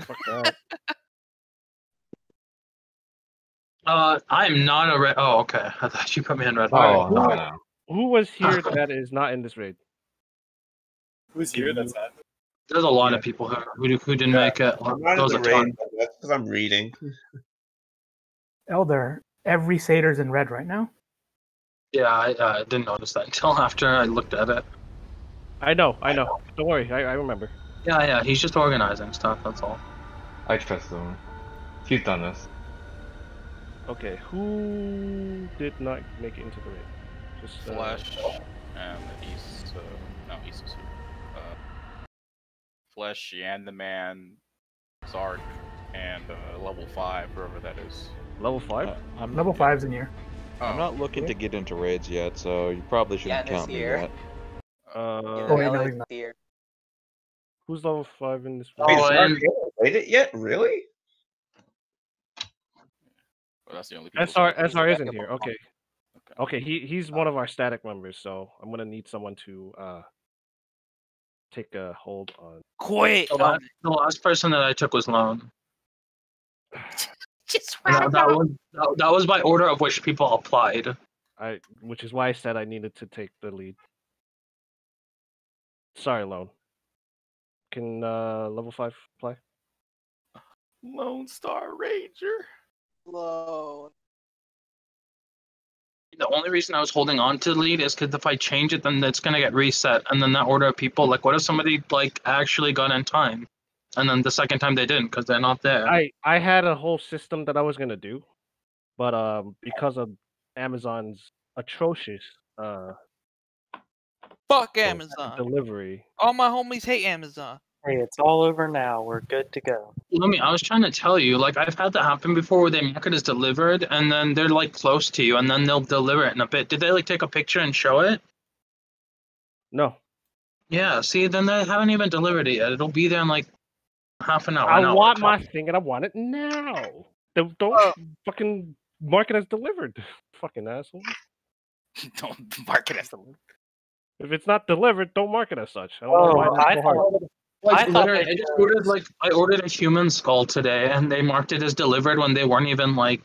Fuck that. Uh, I'm not a red. Oh, okay. I thought you put me in red. Oh, Who- no, no. Who was here that is not in this raid? Who's here? That's that. There's a lot Yeah. of people who who, who didn't Yeah, make it. I'm not Those in the ton. rain, that's because I'm reading. Elder, every satyr's in red right now. Yeah, I uh, didn't notice that until after I looked at it. I know, I know. Don't worry, I, I remember. Yeah, yeah. He's just organizing stuff. That's all. I trust him. He's done this. Okay, who did not make it into the raid? Just uh, Flesh and the East. Uh, no, East is. Uh, Flesh, and the Man, Zark, and uh, level five, whoever that is. level five. Uh, I'm Level five's in here. Oh, I'm not looking to get into raids yet, so you probably shouldn't Yeah, this count me yet. Uh, Oh, yeah, no, he's not. Here. Who's level five in this? Oh, Wait, raid? is Mark and- here? Played it yet? Really? well, that's the only people. SR SR isn't here. on- Okay, okay. He he's one of our static members, so I'm gonna need someone to uh take a hold on. Quit. The last, the last person that I took was Lone. Just And That, that was that, that was by order of which people applied. I, which is why I said I needed to take the lead. Sorry, Lone. Can uh level five play? Lone Star Ranger. Whoa. The only reason I was holding on to the lead is because if I change it, then it's gonna get reset, and then that order of people, like, what if somebody like actually got in time, and then the second time they didn't because they're not there? I I had a whole system that I was gonna do, but um because of Amazon's atrocious uh Fuck Amazon. delivery, All my homies hate Amazon. Hey, it's all over now. We're good to go. Let me. I was trying to tell you, like, I've had that happen before, where their market is delivered, and then they're like close to you, and then they'll deliver it in a bit. Did they like take a picture and show it? no, Yeah. See, then they haven't even delivered it yet. It'll be there in like half an hour. I an hour. want my thing and I want it now. Don't, don't fucking mark it as delivered, fucking asshole. Don't mark it as the. If it's not delivered, don't mark it as such. I don't know oh, why Oh, I so thought, Like, I thought literally, I just ordered like I ordered a human skull today, and they marked it as delivered when they weren't even like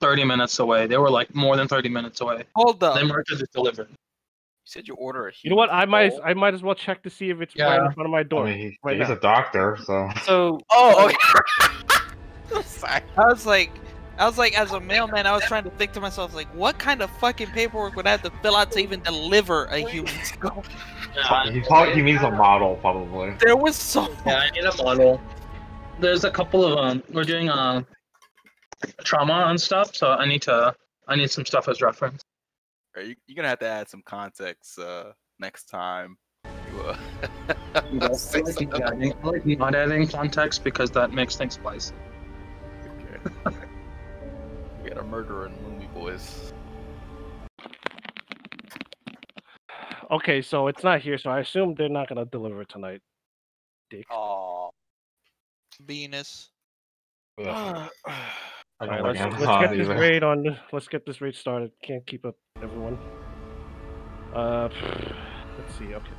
thirty minutes away. They were like more than thirty minutes away. Hold up. They marked it as delivered. You said you order a. You know what? human I might skull? I might as well check to see if it's right Yeah. in front of my I door. mean, he, right he's now. a doctor, so. so Oh, okay. I'm sorry. I was like, I was like, as a mailman, I was trying to think to myself, like, what kind of fucking paperwork would I have to fill out to even deliver a human skull? Yeah, He, probably, he means a model, probably. There was so. yeah, I need a model. There's a couple of um. We're doing uh trauma and stuff, so I need to. I need some stuff as reference. Are you, you're gonna have to add some context uh, next time. You, uh, I like, not adding- I like not adding context because that makes things spicy. Okay. We got a murderer in Lumi Boys. Okay, so it's not here, so I assume they're not gonna deliver it tonight. Dick. Oh. Venus. Ugh. Uh, Alright, let's, let's Amazon get this either. raid on. Let's get this raid started. Can't keep up, everyone. Uh, let's see. Okay.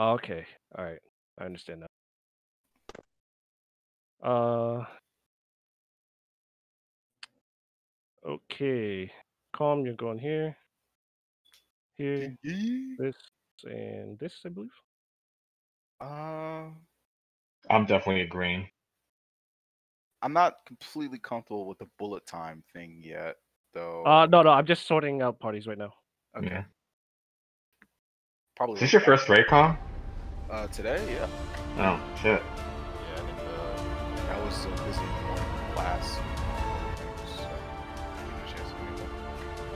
Okay. All right. I understand that. Uh. Okay. Calm. You're going here. Here. This and this, I believe. Uh, I'm definitely agreeing. I'm not completely comfortable with the bullet time thing yet, though. Uh, no, no. I'm just sorting out parties right now. Okay. Yeah. Probably. Is this your first Raycom? Uh, today, yeah. Oh, shit. Yeah, I think uh, I was so busy in class.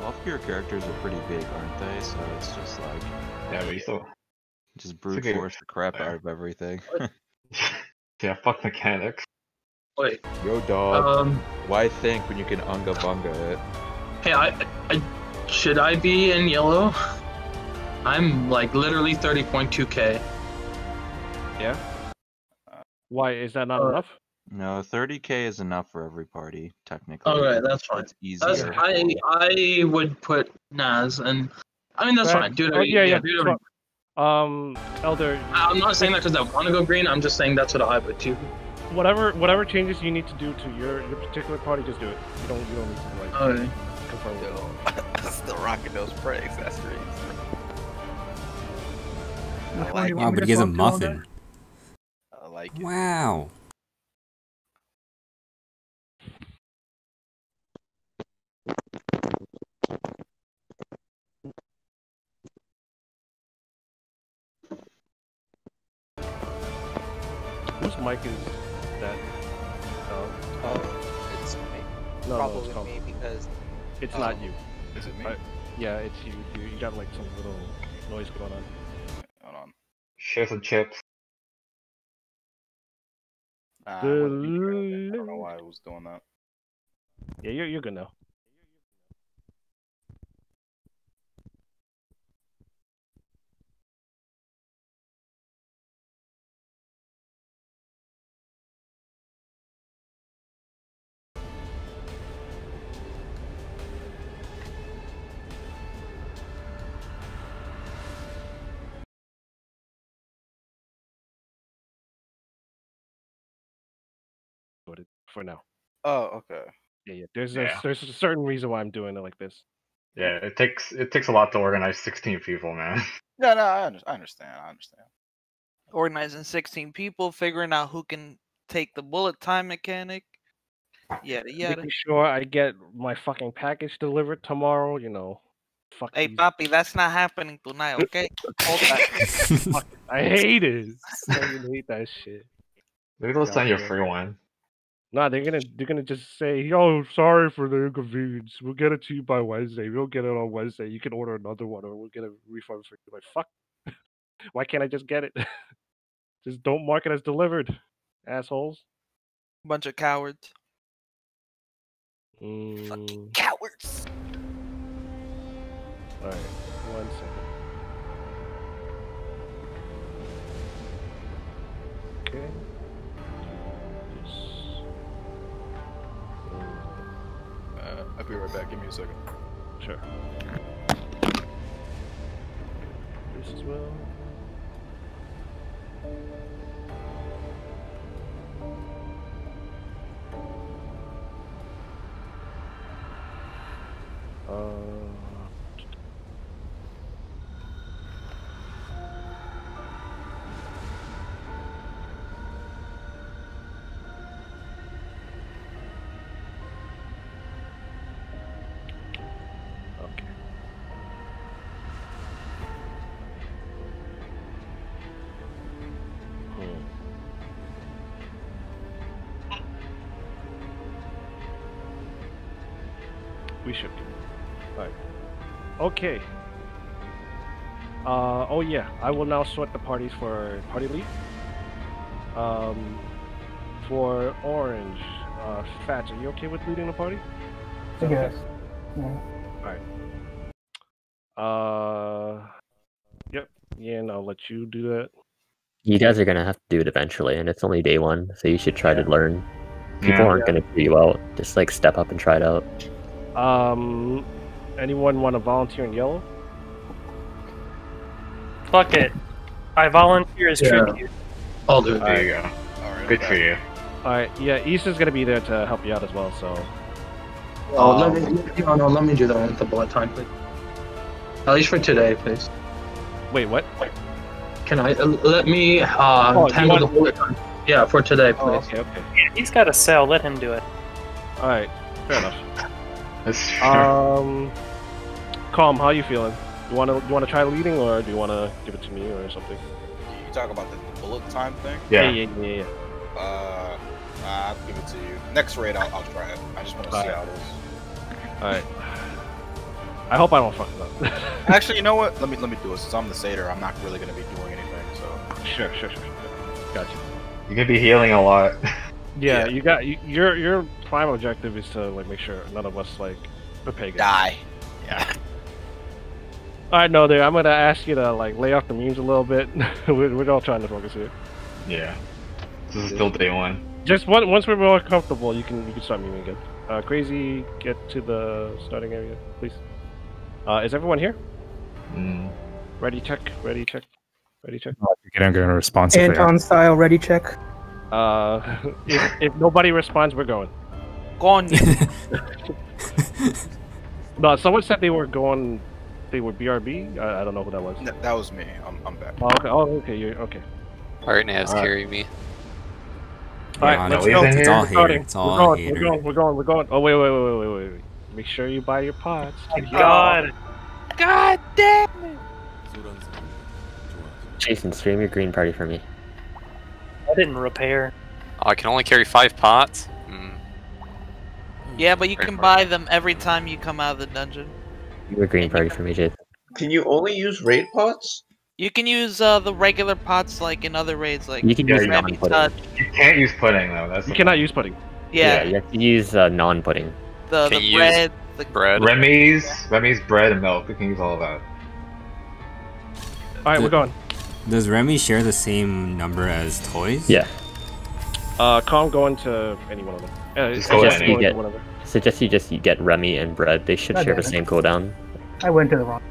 All of your characters are pretty big, aren't they? So it's just like Yeah, but you still. just brute okay. force the crap out of everything. yeah, fuck mechanics. Wait. Yo, dog. Um. Why think when you can unga bunga it? Hey, I, I should I be in yellow? I'm like literally 30.2k. Yeah. Why is that not Uh, enough? No, 30k is enough for every party, technically. All right, that's fine. It's That's, easier. I I would put Naz, and I mean that's Right. fine. Dude, Oh, yeah, yeah. dude, that's fine. Um, Elder, I'm not saying that because I want to go green. I'm just saying that's what I would do. whatever whatever changes you need to do to your your particular party, just do it. You don't you don't need to like Okay. confirm. with Yo, still rocking those prey accessories. Which I one like Wow, but he has a talk to, Elder? muffin. I like it. Wow. Mic is that? Oh, Oh, it's me. no, no, it's, called- me because it's oh. not you. Is it me? I- Yeah, it's you. You, you got like some little noise going on. Hold on. Share some chips. Nah, I wasn't thinking about that. I don't know why I was doing that. Yeah, you're you're good now. For now. Oh, okay. Yeah, yeah. There's Yeah. a there's a certain reason why I'm doing it like this. Yeah, it takes it takes a lot to organize 16 people, man. No, no, I, under- I understand. I understand. Organizing 16 people, figuring out who can take the bullet time mechanic. Yeah, yeah. Making sure I get my fucking package delivered tomorrow. You know, fuck. Hey, these- Papi, that's not happening tonight, okay? Hold that. I hate it. I fucking hate that shit. Maybe they'll send you a free one. Nah, they're gonna they're gonna just say, "Yo, sorry for the inconvenience. We'll get it to you by Wednesday. We'll get it on Wednesday. You can order another one, or we'll get a refund for you." Like, fuck. Why can't I just get it? just don't mark it as delivered, assholes. Bunch of cowards. Mm, Cowards. all right, one second. Okay. Be right back. Give me a second. Sure. This as well. Uh, We should be. Alright. Okay. Uh, oh yeah, I will now sort the parties for party lead. Um, for Orange, uh, Fats, are you okay with leading the party? Is I okay? guess. Yeah. Alright. Uh, yep, yeah, and I'll let you do that. You guys are gonna have to do it eventually, and it's only day one, so you should try to learn. People Yeah. aren't gonna figure you out. Just like step up and try it out. Um, anyone want to volunteer in yellow? Fuck it. I volunteer as Yeah. tribute. I'll do it. There you go. All right. Good for you. Alright, yeah, Issa's gonna be there to help you out as well, so. Oh, let Um, me, no, no, let me do that one with the bullet time, please. At least for today, please. Wait, what? Can I uh, let me uh, Oh, handle the bullet time? Yeah, for today, please. Oh, okay, okay. He's got a cell. Let him do it. Alright, fair enough. That's true. Um, Calm, how you feeling? You wanna you wanna try leading, or do you wanna give it to me or something? You talk about the bullet time thing? yeah. yeah, yeah, yeah. yeah. Uh, I'll give it to you. Next raid, I'll, I'll try it. I just want to see Alright. how it is. All right. I hope I don't fuck it up. Actually, you know what? Let me let me do it. Since I'm the satyr, I'm not really gonna be doing anything. So sure, sure, sure, sure. Got you. You're gonna be healing a lot. Yeah, Yeah. you got you, your your prime objective is to like make sure none of us like are pagans. die. Yeah. All right, no, there. I'm gonna ask you to like lay off the memes a little bit. we're, we're all trying to focus here. yeah. This is still day one. Just one, once we're more comfortable, you can you can start memeing again. Uh, crazy, get to the starting area, please. Uh, is everyone here? Mm. Ready, check. Ready, check. Ready check. You're gonna go. Anton style ready check. Uh, if, if nobody responds, we're going. Go on. No, someone said they were going. They were BRB. I, I don't know who that was. Th- that was me. I'm, I'm back. Oh, okay. Oh, okay. You're okay. Alright, Navs, Alright. carry me. All right, Yeah, let's go. it's all We're hater, starting. it's all we're going. We're going. We're going. We're going. Oh wait, wait, wait, wait, wait, wait, wait. Make sure you buy your pots. God. God damn it! Jason, stream your green party for me. I didn't repair. Oh, I can only carry five pots? Hmm. Yeah, but you Very can buy them every time you come out of the dungeon. Do a green party for me, Jason. Can you only use raid pots? You can use uh, the regular pots like in other raids, like You can use Remy non-pudding. Touch. You can't use pudding though. That's You cannot problem. use pudding. Yeah, you have to use uh, non-pudding. the Can the bread, the Bread? Remy's, Remy's bread and milk. We can use all of that. All right, we're going. Does Remy share the same number as toys? Yeah. Uh, Calm going to any one of them. Uh, Just go suggest you any. go Yeah. to one of them. Suggest you just you get Remy and bread. They should I share the get it. same cooldown. I went to the wrong.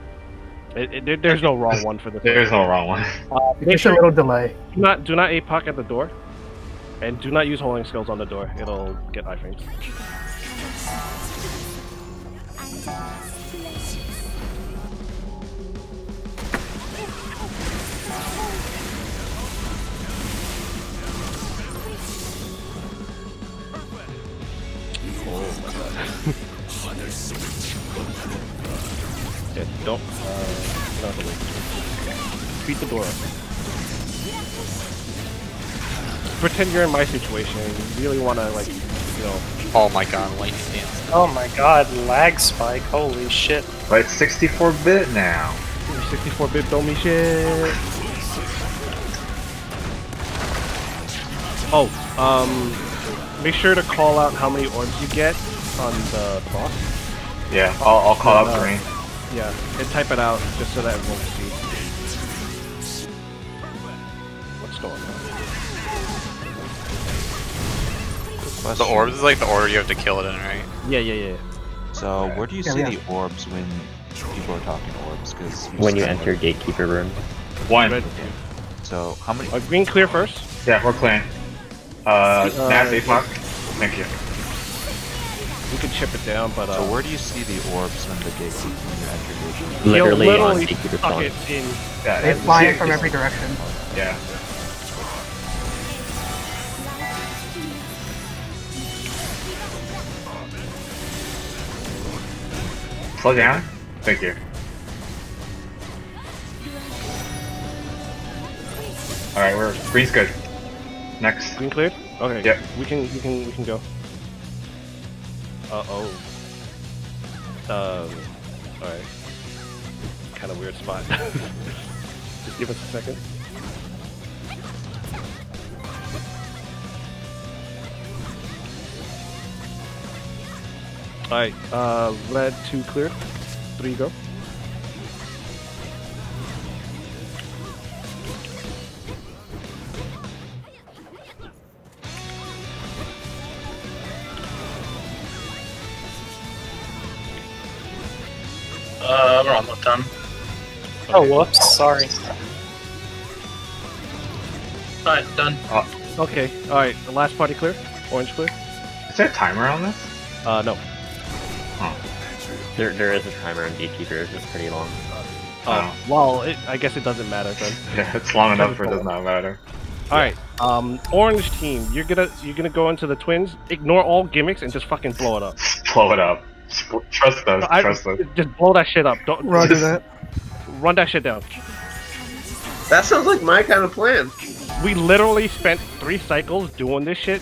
It, it, there- there's no wrong one for this. There's no wrong one. Uh, make Just a little delay. do not do not APOC at the door, and do not use holding skills on the door. It'll get iframes. Yeah, don't. Uh, not the. Beat the door up. Pretend you're in my situation. You really want to, like, you know. Oh my god, lightning dance. Oh my god, lag spike. Holy shit. But it's 64 bit now. 64-bit don't dummy shit. Oh, um, make sure to call out how many orbs you get on the boss. Yeah, I'll, I'll call Uh, out green. Yeah, and type it out just so that everyone can see. What's going on? The orbs is like the order you have to kill it in, right? Yeah, yeah, yeah. So where do you Yeah, see yeah. the orbs when people are talking orbs? Because When you enter gatekeeper room. One. Red, So how many? uh, green clear first. Yeah, we're clean. Uh, Uh, Nat APOC. Thank you. We can chip it down, but uh, So where do you see the orbs when the gatekeeper when you enter gatekeeper? you'll Literally on literally gatekeeper suck it in. Yeah, They it's- fly in it's- from every direction. Yeah. Slow down. Thank you. All right, we're green's good. Next. Green cleared. Okay. Yeah. We can. We can. We can go. Uh oh. Um. All right. Kind of weird spot. Just give us a second. All right. Uh, red two cleared. Three go. We're almost done. Oh, whoops. Sorry. Alright, done. Okay. All right. The last party clear. Orange clear. Is there a timer on this? Uh, no. There, there is a timer on gatekeeper. It's pretty long. Oh, well, it, I guess it doesn't matter then. Yeah, it's long enough for it does not matter. All right, um, orange team, you're gonna you're gonna go into the twins. Ignore all gimmicks and just fucking blow it up. Blow it up. Trust us. I- Trust us. Just blow that shit up. Don't Roger just that. Run that shit down. That sounds like my kind of plan. We literally spent three cycles doing this shit.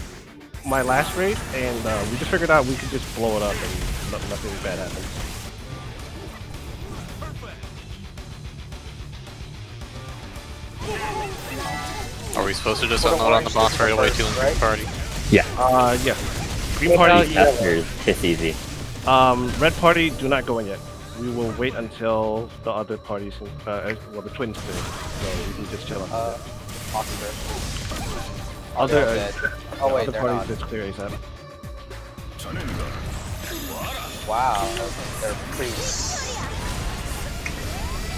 My last raid, and uh, we just figured out we could just blow it up and no, nothing bad happens. Are we supposed to just unload on the boss right away too in the party? Yeah. Uh, yeah. Green party. about After it's easy. Um, red party, do not go in yet. We will wait until the other parties, uh, uh, well, the twins do. so we can just chill out. Uh, Oxford. other, they're uh. Oh, wait, other they're parties, not. it's clear ASAP. Wow, they're pretty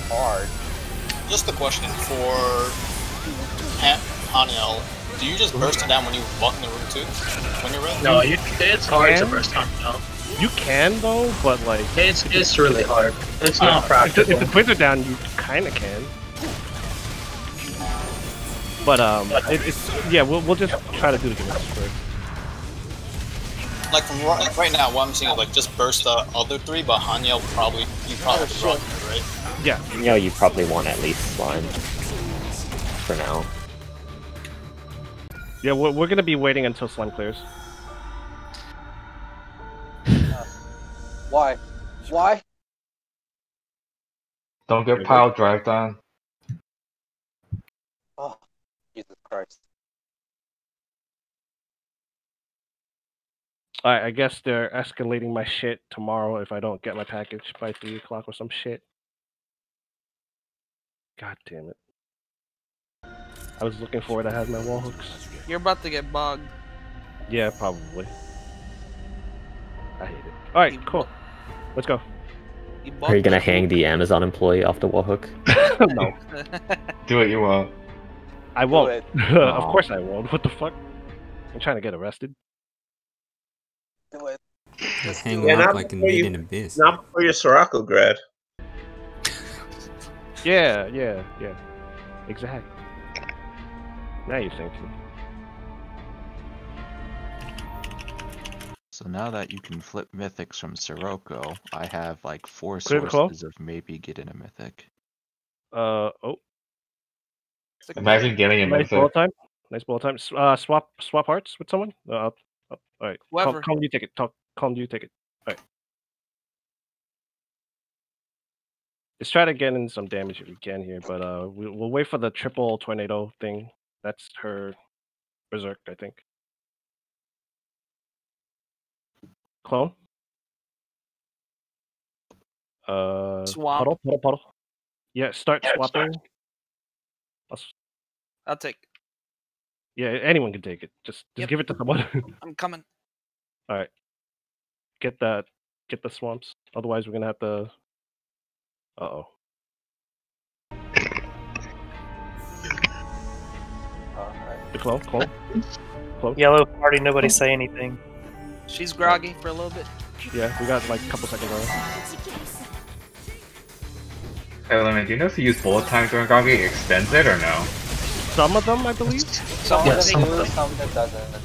hard. just a question for Han- Haniel. Do you just burst it down when you walk in the room too? When you're ready? No, you, it's hard to Can? burst on now. You can though, but like It's it's really hard. It's uh, not if, the, practical. if the quiz are down, you kind of can. But um, it, it's yeah. We'll we'll just try to do the gimmicks first. Like from right, right now, what I'm seeing is like just burst the other three, but Haniel probably you probably have to run, right? Yeah. You know, you probably want at least slime. For now. Yeah, we're, we're gonna be waiting until slime clears. Why? Why? Don't get pile drived on. Oh, Jesus Christ. Alright, I guess they're escalating my shit tomorrow if I don't get my package by three o'clock or some shit. God damn it. I was looking forward to having my wall hooks. You're about to get bogged. Yeah, probably. I hate it. Alright, cool. Let's go. Are you gonna hang the Amazon employee off the wall hook? no. Do what you want. I won't. of course I won't. What the fuck? I'm trying to get arrested. Do it. Just hang Yeah, him up like in before Made you- in Abyss. Not before your Sirocco grad. Yeah, yeah, yeah. Exactly. Now you're thinking. So now that you can flip mythics from Sirocco, I have like four Clear sources of maybe getting a mythic. Uh oh. Imagine getting a Nice mythic. ball time. Nice ball time. Uh, swap swap hearts with someone. Uh, up, up. All right. Calm, Whoever. calm, you take it. Talk. Calm, do you take it. All right. Let's try to get in some damage if we can here, but uh, we, we'll wait for the triple tornado thing. That's her berserk, I think. Clone. Uh, Swamp. puddle, puddle, puddle. Yeah, start Yeah, swapping. Let's- I'll take. yeah, anyone can take it. Just just Yep. give it to someone. I'm coming. All right. Get that. Get the swamps. Otherwise, we're gonna have to. Uh oh. Alright. The clone. Clone. Clone. Yellow party, nobody say anything. She's groggy for a little bit. Yeah, we got like a couple seconds on. Hey, Lemon, do you know if you use bullet time during Gongi, it extends it or no? Some of them, I believe. Some Yeah, of some them of do, them. some of them doesn't.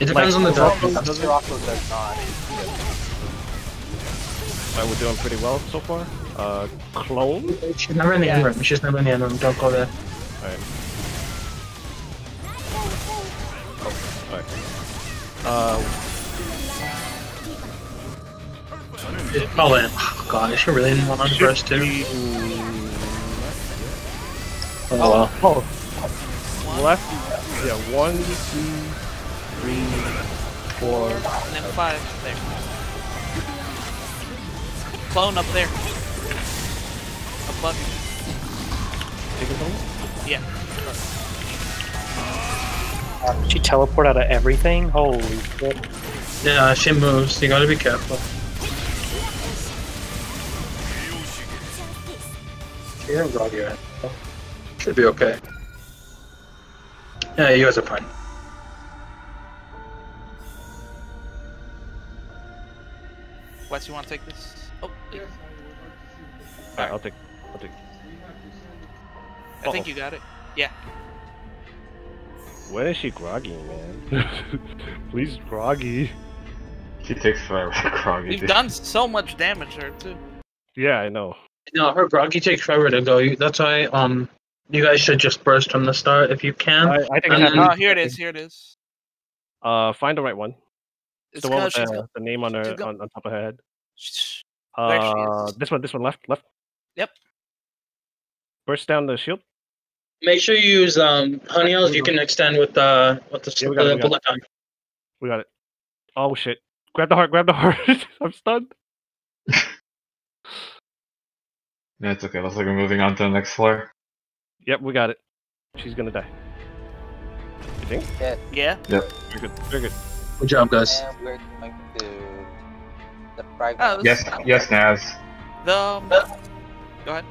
It depends on the Like, drop. Some Sirocco does not. Alright, we're doing pretty well so far. Uh, clone. She's never in the end room. She's never in the end room. Don't go there. Alright. Uh, Oh, and, oh god, I should really didn't want to burst too. Oh, well. oh. Left. Yeah, one, two, three, four. And then five there. Clone up there. Above you. Take it home. Yeah. She teleport out of everything? Holy shit. Yeah, she moves. You gotta be careful. She didn't grab your head. Should be okay. Yeah, you guys are fine. Wes, you want to take this? Oh, yeah. Alright, I'll take. I'll take. I think Uh-oh. you got it. Yeah. When is she groggy, man? Please, groggy. She takes forever to Groggy. We've dude. done so much damage there too. Yeah, I know. No, her groggy takes forever to go. That's why um you guys should just burst from the start if you can. I, I think And then- Oh, here it is. Here it is. Uh, find the right one. It's the one with because she's the, the name on she's her on, on top of her head. Shh. There she Uh, this one, this one, left, left. Yep. Burst down the shield. Make sure you use um honeyels. You can extend with uh with the, Yeah, we got it, the we got bullet time. We got it. Oh shit! Grab the heart. Grab the heart. I'm stunned. No, it's okay. Looks like we're moving on to the next floor. Yep, we got it. She's gonna die. You think? Yeah. Yeah. Yep. Very good. Very good. Good job, guys. And we're going to the fragment. Oh, Yes, yes, Naz. The um, go ahead.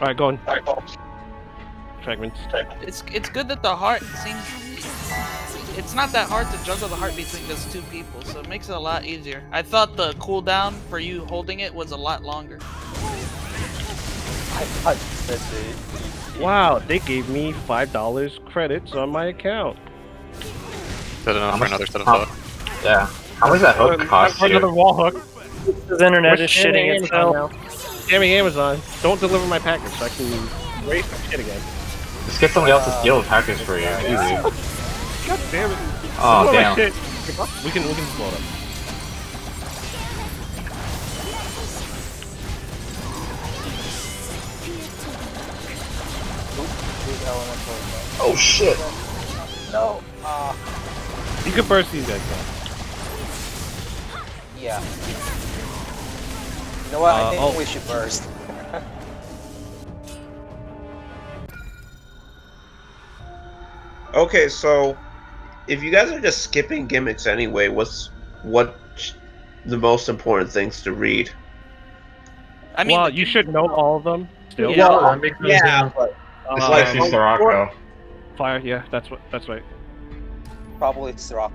All right, go on. Fragments. It's it's good that the heart seems. It's not that hard to juggle the heart between those two people, so it makes it a lot easier. I thought the cooldown for you holding it was a lot longer. I thought that they. Wow, they gave me five dollars credits on my account. Is that enough for another set of How- thought? Yeah. How much that hook cost For another wall hook. His internet is shitting Amazon itself. now. Damn it, Amazon! Don't deliver my package so I can raise my shit again. Just get somebody else to steal the package for you. Easy. God damn it! Oh, Blow my damn. shit. We can we can blow it up. Oh shit. No. Uh, You can burst these guys though. yeah. You know what? Uh, I think oh. we should burst. Okay, so if you guys are just skipping gimmicks anyway, what's what the most important things to read? I mean, well, you should know all of them. Still. Yeah. Well, yeah, but It's Um, like see Sirocco. Fire, yeah, that's what that's right. Probably Sirocco.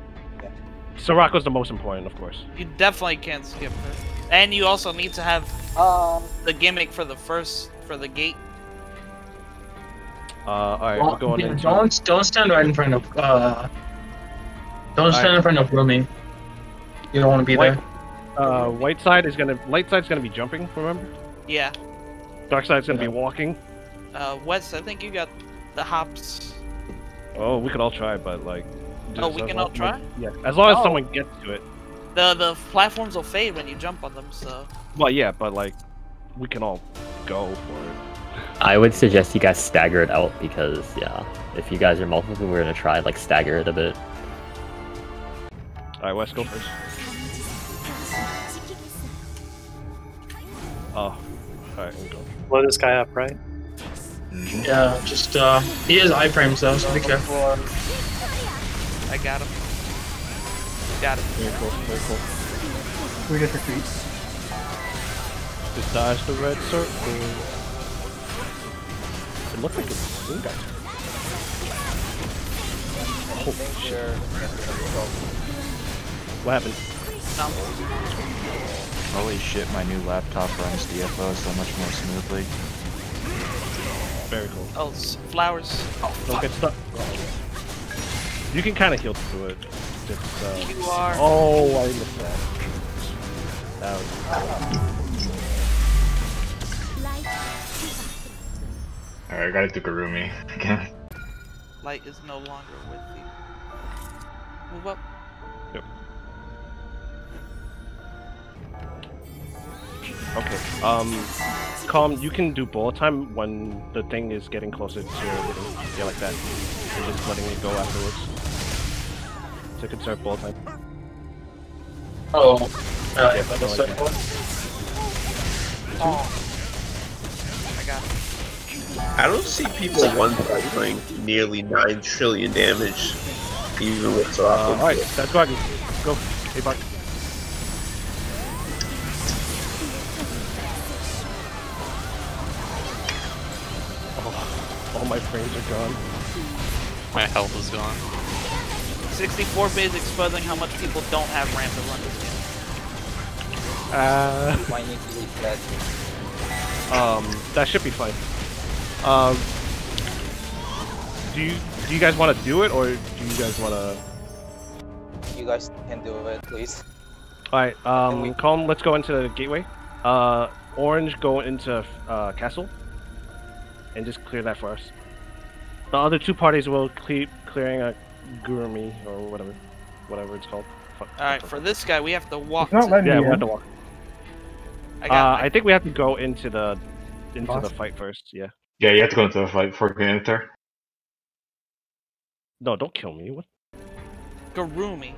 Sirocco's the most important, of course. you definitely can't skip her. And you also need to have Um, the gimmick for the first for the gate. Uh, alright, Well, we're going yeah, into don't don't stand right in front of uh. Don't stand Alright. in front of Rumi. You don't want to be White, there. uh, white side is gonna light side's gonna be jumping, remember? Yeah. Dark side's gonna be walking. Uh, Wes, I think you got the hops. Oh, we could all try, but like. Oh, we can all as someone- try? Yeah, as long as Oh. someone gets to it. The the platforms will fade when you jump on them, so. Well, yeah, but like, we can all go for it. I would suggest you guys stagger it out because yeah, if you guys are multiple, we're gonna try like stagger it a bit. Alright, West, go first. Oh, alright, we go. Blow this guy up, right? Yeah, just uh, he has iframes though, so be careful. I got him. Got him. Very cool, very cool. We just retreat. Just dodge the red circle. It looks like it's blue guys. Oh, shit. What happened? Holy shit, my new laptop runs DFO so much more smoothly. Very cool. Oh, s- flowers. Oh, Don't fuck. get stuck. You can kind of heal through it. Just, uh... You are- Oh, I missed that. That was... Alright, I gotta do Garumi again. Light is no longer with you. Move up. Yep. Okay. Um, calm. You can do bullet time when the thing is getting closer to your little yeah, like that, and just letting it go afterwards. To conserve bullet time. Oh, uh, Yeah, yeah, something that's like so that. Oh. I got him. I don't see people one side doing nearly nine trillion damage, even with Uh, all right, that's Gwagi. Go. Hey, Bart. Oh, all my frames are gone. My health is gone. 64 bit is exposing how much people don't have ramp to run this game. Uh, Might need to reset. um, that should be fine. Um, do you do you guys want to do it or do you guys want to? You guys can do it, please. All right. Um, calm. Let's go into the gateway. Uh, orange, go into uh, castle, and just clear that for us. The other two parties will keep clearing a Gurumi or whatever, whatever it's called. Fuck. Alright, for this guy, we have to walk. not to- letting Yeah, we in. have to walk. I Uh, got I think we have to go into the into the fight first. Yeah. Yeah, you have to go into the fight before getting in there. No, don't kill me. What? Garumi.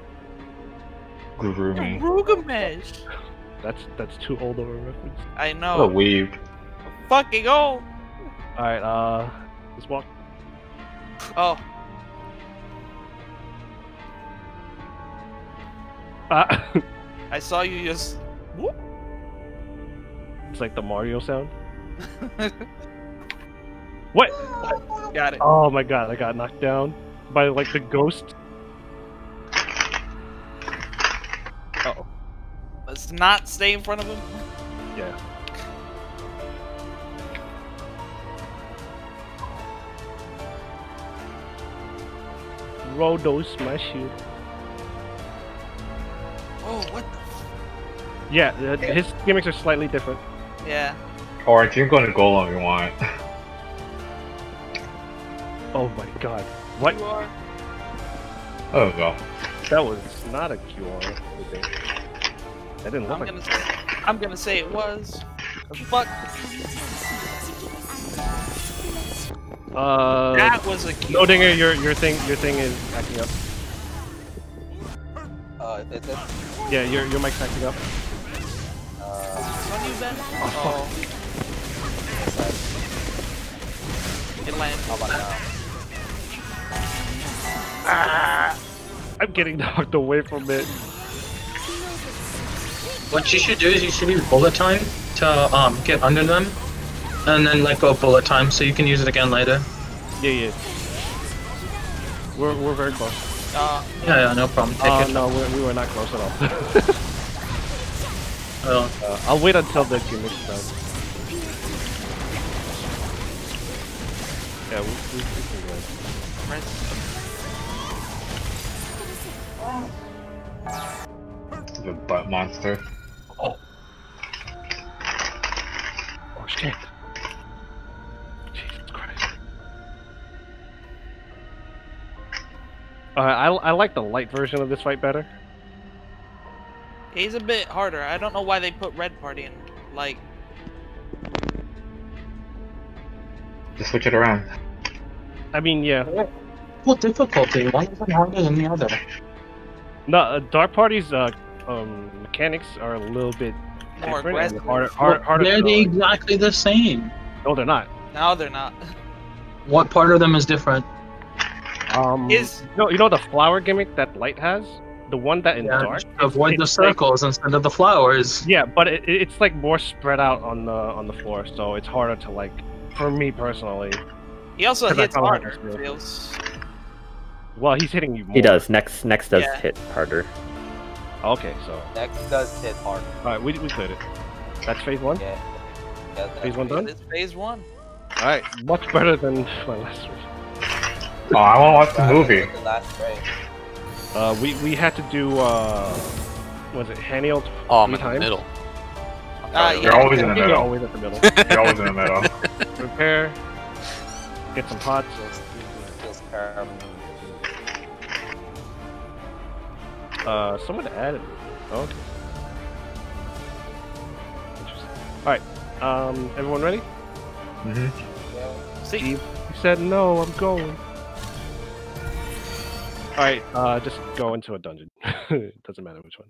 Garumi. Rugamesh. That's that's too old of a reference. I What a know. weeb. Fucking old. All right. Uh, let's walk. Oh, Ah, I saw you just. Whoop. it's like the Mario sound. What? Got it. Oh my god, I got knocked down by like the ghost. Oh Let's not stay in front of him. yeah. Rodo smash you. Oh, what the? Yeah, uh, his gimmicks are slightly different. Yeah. Orange, you can go to Golem if you want. Oh my god. What? You are. Oh, go. That was not a QR. I think. That didn't look I'm like gonna say. I'm gonna say it was. Fuck. Uh, That was a QR. No dinger, your your thing your thing is acting up. Uh, is it? Yeah, your your mic's acting up. Uh, On you, Ben. Oh. It landed. how about now? Ah, I'm getting knocked away from it. What you should do is you should use bullet time to um get under them, and then let go of bullet time so you can use it again later. Yeah, yeah. We're we're very close. Uh, Yeah, yeah, no problem. Take Oh it. no, we we were not close at all. Uh, uh, I'll wait until the gimmick's done. Yeah, we, we, we can go. The butt monster. Oh shit. Jesus Christ. Uh, I, I like the light version of this fight better. he's a bit harder. I don't know why they put Red Party in. Like, Just switch it around. I mean, yeah. what difficulty? One is it harder than the other. No, uh, Dark Party's uh, um, mechanics are a little bit More different and aggressive. harder, harder, harder They're the, exactly the same. No, they're not. no, they're not. What part of them is different? Um, Is- you know, you know the flower gimmick that Light has, the one that in Yeah, Dark. avoid the it's like- circles instead of the flowers. Yeah, but it, it- it's like more spread out on the on the floor, so it's harder to like. For me personally, He also hits harder. it was it feels. Well, he's hitting you more. He does. Next next does Yeah. hit harder. Okay, so Next does hit harder. all right, we we cleared it. That's phase one. Yeah. yeah that's Phase one done. It's phase one. All right, much better than my last one. Oh, I want to watch the movie. The last frame. Uh, we we had to do uh, was it handheld Oh, I'm three in the middle. Uh, You're yeah. always in the middle. You're middle. always at the middle. You're always in the middle. Prepare. Get some pots. Feels terrible. Uh, someone added. Oh, okay. Interesting. All right. Um, everyone ready? hmm See, Steve, you said no. I'm going. All right. Uh, just go into a dungeon. it doesn't matter which one.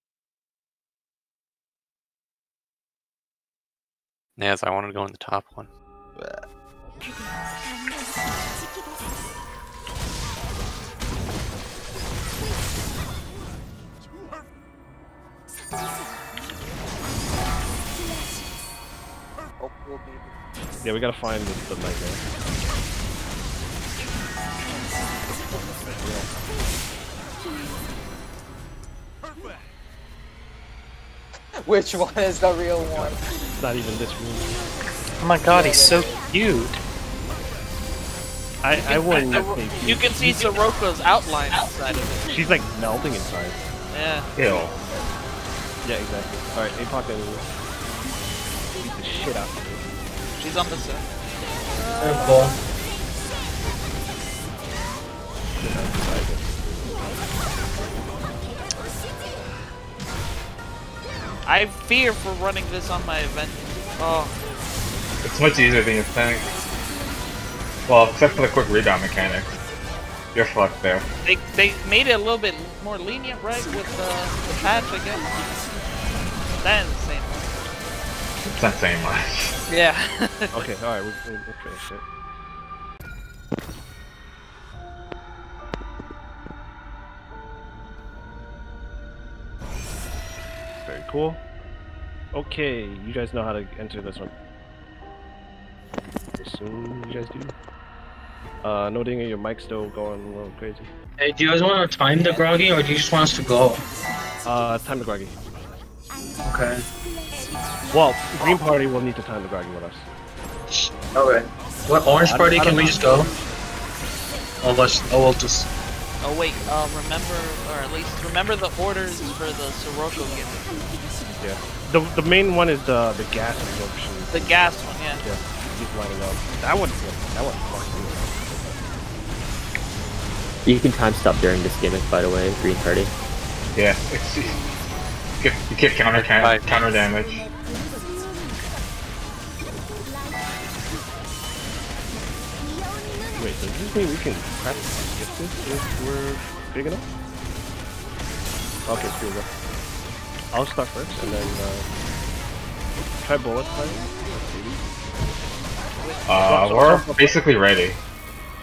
Yes, I wanted to go in the top one. Yeah, we gotta find the, the nightmare. Which one is the real one? It's not even this room. Oh my god, he's so cute. I I wouldn't. I- say you can see Sirocco's outline outside of it. She's like melting inside. Yeah. Ew. Yeah, exactly. All right, Apoc and beat the shit out of her. She's on the set. Careful. Get out. I fear for running this on my event. Oh, It's much easier than you think. Well, except for the quick rebound mechanic. You're fucked there. they they made it a little bit more lenient, right, with uh, the patch, I guess. That is the same. one. It's not same much. Yeah. Okay, all right, we, we, we'll finish it. Very cool. Okay, you guys know how to enter this one. Assume you guys do. Uh, no noting your mic's still going a little crazy. Hey, do you guys want to time the groggy, or do you just want us to go? Uh, time the groggy. Okay. Well, Green Party will need to time the dragon with us. Okay. What orange I- party? Can we know. just go? Oh, let's. Oh, we'll just. Oh wait, uh, remember, or at least remember the orders for the Sirocco gimmick. Yeah. The the main one is the the gas absorption. The gas one, yeah. Yeah. Keep lining up. That one's good. That one's fucking. You can time stop during this gimmick, by the way, Green Party. Yeah, it's, you get, you get counter can, counter damage. Wait, does this mean we can practically skip this if we're big enough? Okay, here we go. I'll start first and then uh, try bullet time. Uh, we're basically ready.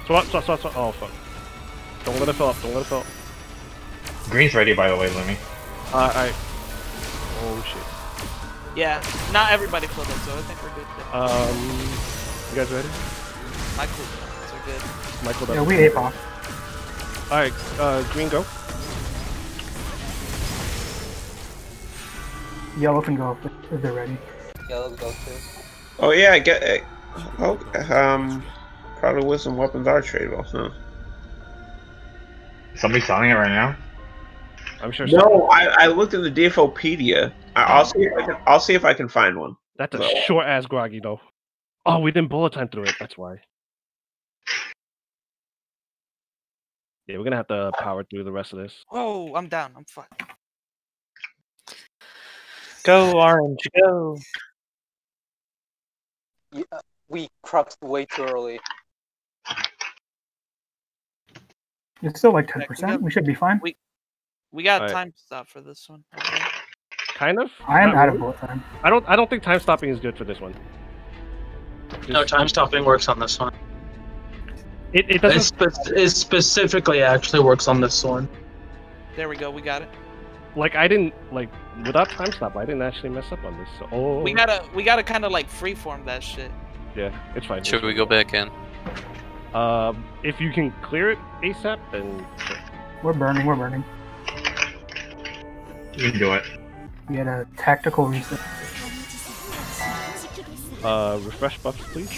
Swap, swap, swap, swap. Oh fuck. Don't let it fill up. Don't let it fill up. Green's ready, by the way, Lemmy. Uh, I. Oh shit. Yeah, not everybody filled up, so I think we're good. There. Um, you guys ready? My cooldowns are good. Michael. Yeah, we ape off. All right, uh, green go. Yellow can go if- if they're ready. Yellow go too. Oh yeah, I get. it. Oh, um, probably with some weapons are tradable, huh? Somebody selling it right now? I'm sure. No, I, I looked in the DFOpedia. I, I'll see if I can. I'll see if I can find one. That's a short ass groggy though. Oh, we didn't bullet time through it. That's why. Yeah, we're gonna have to power through the rest of this. Whoa, I'm down. I'm fucked. Go orange, go. Yeah, we cruxed way too early. It's still like 10%. We should be fine. We we got Alright. time stop for this one. Okay. Kind of. I am Not out of really. bullet time. I don't. I don't think time stopping is good for this one. No, time stopping works on this one. It it It, doesn't. spe- it specifically actually works on this one. There we go. We got it. Like I didn't like without time stop. I didn't actually mess up on this. So, oh. We gotta we gotta kind of like freeform that shit. Yeah, it's fine. Should we go back in? Um, if you can clear it ASAP, then We're burning, we're burning. You can do it. We had a tactical reset. uh, refresh buffs, please.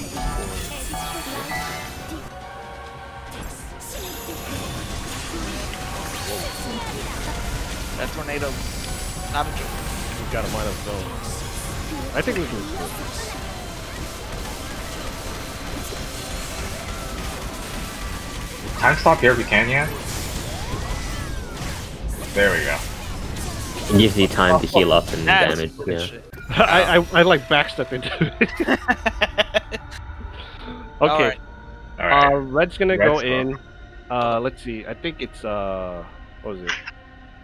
That tornado, not a joke. We've got a minus zone. I think we can. Time stop here if we can yet. There we go. It gives you time to heal up and That is damage. Yeah. shit. I, I I like backstep into it. okay. Alright. Alright. Uh, red's gonna go Red's go. in. Uh, let's see. I think it's uh, what was it?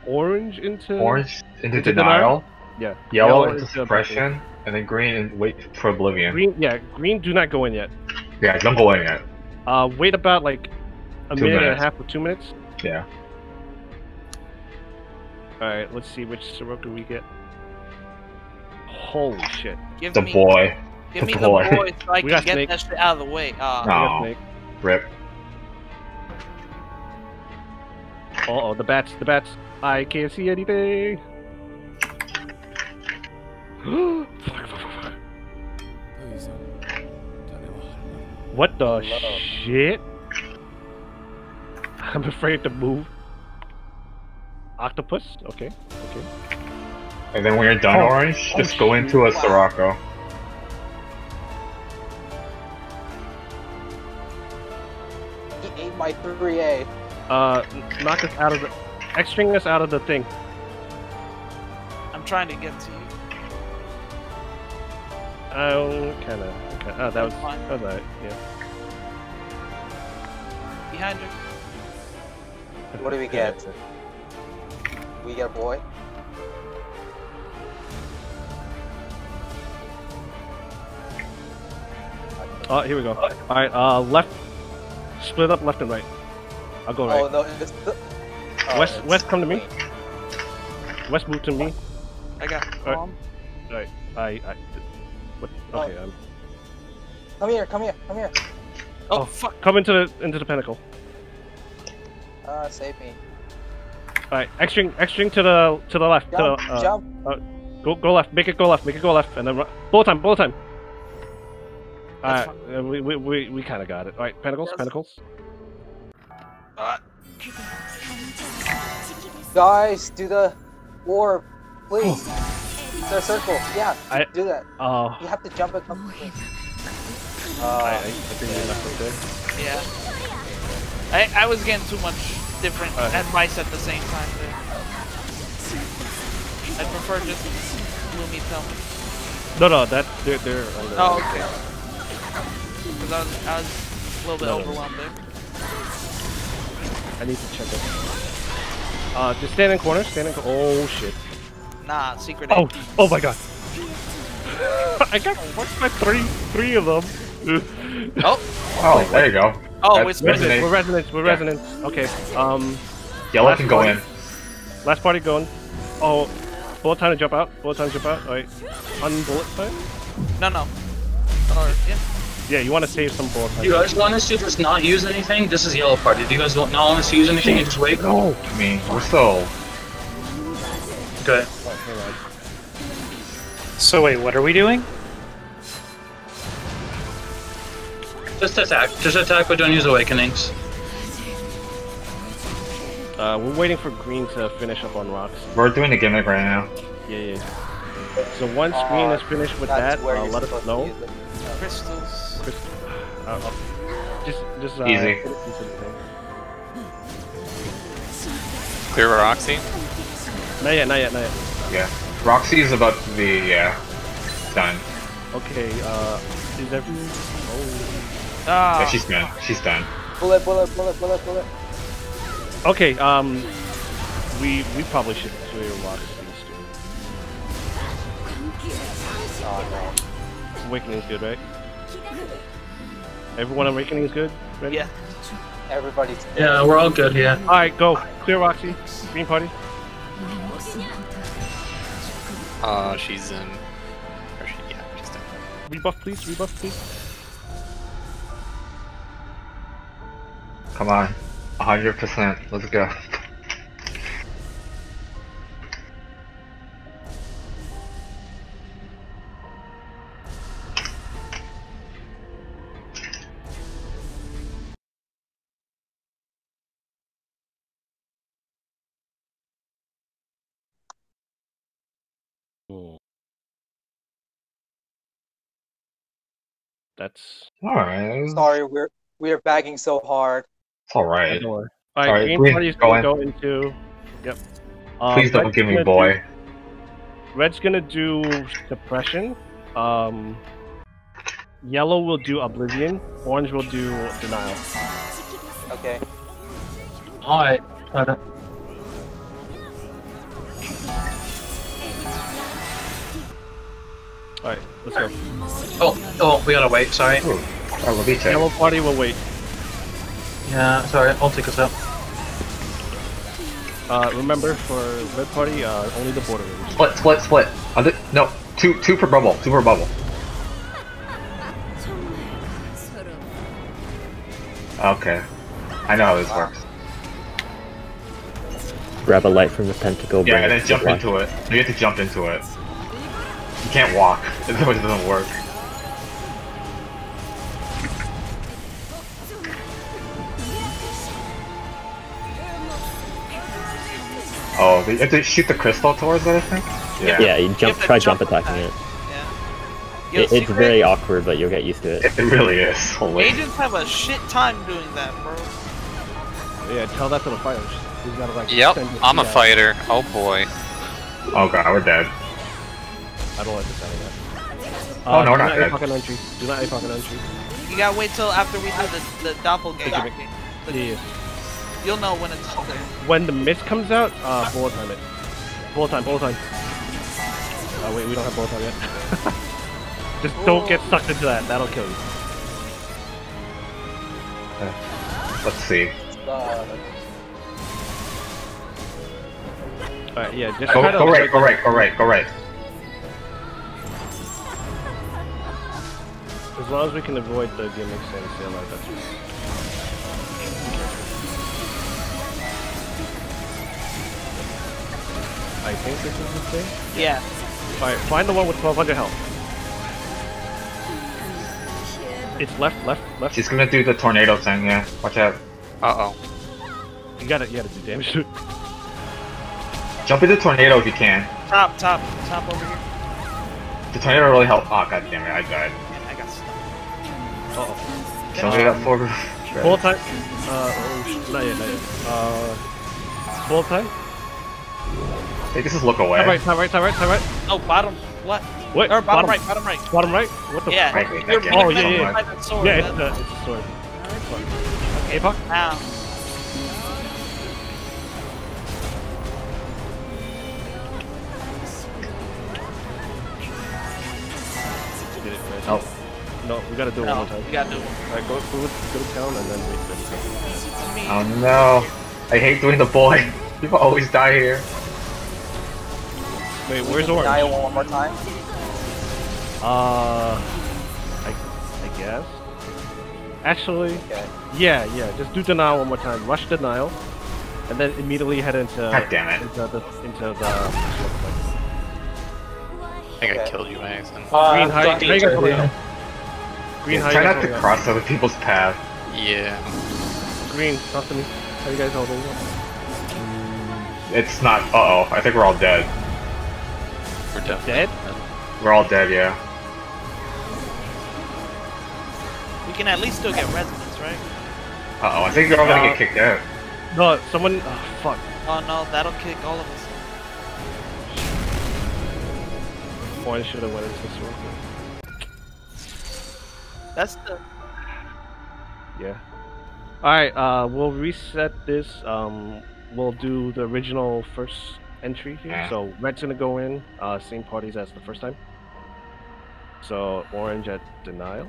Orange into Orange into into denial. Yeah. Yellow into into suppression. And then green and wait for oblivion. Green, yeah. Green, do not go in yet. Yeah, don't go in yet. Uh, wait about like a Two minute and a half or two minutes. Yeah. All right. Let's see which Sirocco we get. Holy shit. Give me The me, boy. give the me the boy. boy so I We can got get Snake. that shit out of the way. We got Snake. Rip. Uh oh, the bats, the bats. I can't see anything. What the shit? I'm afraid to move. Octopus? Okay, okay. And then when you're done, Oh. Orange, Oh, just go into a shit. Sirocco. He ate my 3A. Uh, knock us out of the. X-string us out of the thing. I'm trying to get to you. Oh, kinda. Okay. Oh, that was. Fine. That yeah. Behind you. What do we get? We get a boy. Oh, here we go. Alright, uh, left. Split up left and right. I'll go right. Oh no, it's the. Oh, West, it's West, come to me. green. West, move to me. I got All right, All right. I, I, what, okay, um, Come here, come here, come here. Oh, fuck. Come into the into the pinnacle. Uh, save me. All right, X string, X string to the to the left. Jump, to the, uh, jump. Uh, go go left. Make it go left. Make it go left, and then ru- bullet time. Bullet time. Alright, uh, we we we, we kind of got it. All right, pentacles, pentacles. Guys, do the orb, please. the circle. Yeah, I- do that. Oh, You have to jump it. couple things. I, I, I think we left it there. Yeah. I, I was getting too much different Alright. advice at the same time there. I prefer just Lumi tell me. No, no, that they're they're. the- Oh, okay. Because I was, I was a little bit No, no. overwhelmed there. I need to check it. Uh, just stand in corner. Stand in. Co- oh shit. Nah, secret Oh, AP. oh my god. I got what's my three, three of them. Oh. Oh, there you go. Oh, That's it's resonate. We're resonance. We're Yeah. resonance. Okay. Um. Yellow last can go party- in. Last party going. Oh, bullet time to jump out. Bullet time to jump out. All right. Unbullet time. No, no. Or, yeah. Yeah, you want to save some bullet time. You guys want us to just not use anything? This is yellow party. Do you guys want not want us to use anything and just wait? No. I mean, we're still. Okay. So wait, what are we doing? Just attack. Just attack, but don't use awakenings. Uh, we're waiting for green to finish up on rocks. We're doing a gimmick right now. Yeah, yeah. So once green is finished with that, where uh, let us know. use it. Crystals. Uh, uh, just, just uh, Easy. put it into the thing. Clear Roxy? Not yet, not yet, not yet. Yeah. Roxy is about to be, yeah, done. Okay, uh, is everyone? Oh. Ah. Yeah, she's done. She's done. Bullet, bullet, bullet, bullet, bullet. Okay, um, we we probably should clear rocks these Oh no. two. Awakening is good, right? Everyone awakening is good. Ready? Yeah. Everybody's. Yeah, we're all good. Yeah. All right, go. Clear Roxy. Green party. Uh, she's in. Or she, yeah, she's done. Rebuff, please. Rebuff, please. Come on. 100%. Let's go. That's Alright. Sorry, we're we are bagging so hard. It's alright. All right, Alright, green, green, party's gonna in. go into. Yep. Uh, Please don't red's give me boy. do- red's gonna do suppression. Um. Yellow will do oblivion. Orange will do denial. Okay. Alright. Got it. All right, let's go. Oh, oh, we gotta wait. Sorry. Ooh. Oh, Levite. Yellow party will wait. Yeah, sorry. I'll take us out. Uh, remember for red party, uh, only the border range. Split, split, split. Other, no, two, two per bubble. Two per bubble. Okay. I know how this works. Grab a light from the pentacle. Yeah, and then jump into it. You have to jump into it. You can't walk. Otherwise it doesn't work. Oh, you have to shoot the crystal towards it, I think? Yeah, yeah you You jump, have to try jump jump attacking it. Yo, it it's very awkward, but you'll get used to it. It really is. Holy. Agents have a shit time doing that, bro. Yeah, tell that to the fighters. He's gotta like. Yep, I'm a out. fighter. Oh boy. Oh god, we're dead. I don't like the sound of that. Oh, no, uh, we're do not dead. fucking entry. Do not a fucking entry. You gotta wait till after we do the, the doppelganger. Yeah, yeah. You'll know when it's there. When the mist comes out, uh, bullet time it. Bullet time, bullet time. Oh wait, we don't have bullet time yet. Just don't get sucked into that. That'll kill you. Let's see. Uh, Alright, yeah, just Go, try to go right, go right, go right, go right. As long as we can avoid the gimmicks and sail out, that's I think this is the thing. Yeah. Alright, find the one with 1200 health. It's left, left, left. She's gonna do the tornado thing, yeah. Watch out. Uh oh. You gotta, you gotta do damage. Jump into the tornado if you can. Top, top, top over here. The tornado really helped. Oh god damn it, I died. I got stuck. Uh oh. Somebody got four. Full time? Uh, oh, sh- not yet, not yet. Uh, full time? They can just look away. Time right, time right, time right, time right. Oh, bottom left. What? Or bottom, right, bottom right. Bottom right? What the Yeah, fuck? you're- you're oh, meant yeah, yeah. find sword, yeah, it's man. a, it's a sword. Okay, fuck. Now. Did it, right? Oh. No, we gotta do it No, one more time. we gotta do it. Alright, go food, go to town, and then wait for. Oh no. I hate doing the boy. People always die here. Wait, where's Deny Orange? it one more time. Uh, I, I guess. Actually, Okay. yeah, yeah. Just do denial one more time. Rush denial, and then immediately head into. God damn it. Into the into the. I think I killed you by accident. Uh, Green, how, how don't you guys do it. holding up? Green, how you Try not to cross other people's path. Yeah. Green, talk to me. How you guys holding up? It's not. Uh oh. I think we're all dead. We're definitely Dead? We're all dead, yeah. We can at least still get resonance, right? Uh oh. I think you're all gonna Uh, get kicked out. No, someone. Oh, fuck. Oh no, that'll kick all of us. Boy, I should have went into this one. That's the. Yeah. Alright, uh, we'll reset this. Um, we'll do the original first entry here. Yeah. So, red's gonna go in, uh, same parties as the first time. So, orange at denial,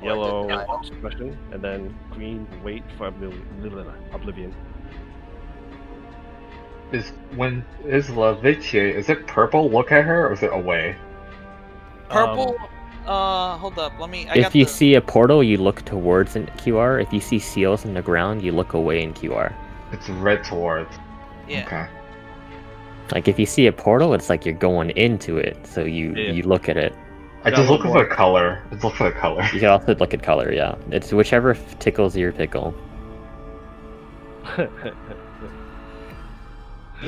Or yellow denial. suppression, and then green wait for oblivion. oblivion. Is when is Lavitia? Is it purple? Look at her, or is it away? Purple. uh, hold up. Let me. I if got you the. see a portal, you look towards in QR. If you see seals in the ground, you look away in QR. It's red towards. Yeah. Okay. Like if you see a portal, it's like you're going into it, so you Yeah. you look at it. I Got just look for a the color. Just look for a color. You can also look at color. Yeah, it's whichever tickles your pickle. Do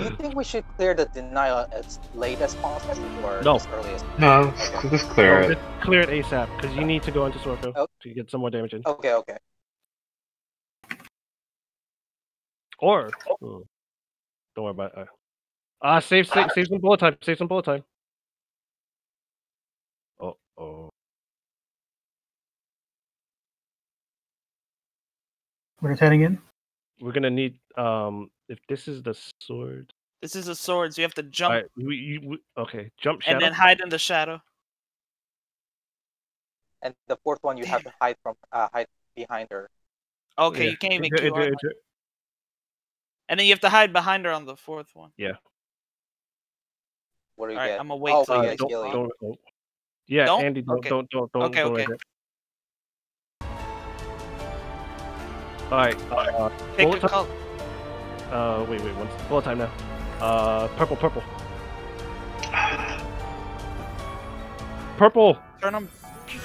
you think we should clear the denial as late as possible or No. as early as No, Okay. just clear No, it. just clear it ASAP, because you need to go into Sirocco Oh. to get some more damage in. Okay, okay. Or, hmm, don't worry about it. Ah, save, save, save some bullet time. Save some bullet time. Oh, oh. Where's heading in? We're gonna need um if this is the sword. This is a sword, so you have to jump Alright, we, you, we, okay, jump shadow. and then hide in the shadow. And the fourth one you have to hide from uh, hide behind her. Okay, Yeah. you can't even Into- into- QR. And then you have to hide behind her on the fourth one. What do you Alright, get? I'ma wait oh, till we you get don't, don't, don't. Yeah, Don't? Andy, don't, Okay. don't, don't, don't, Okay, don't okay. right. Alright, uh, Pick bullet a time. color. Uh, wait, wait, one bullet time now. Uh, purple, purple. Purple, Turn them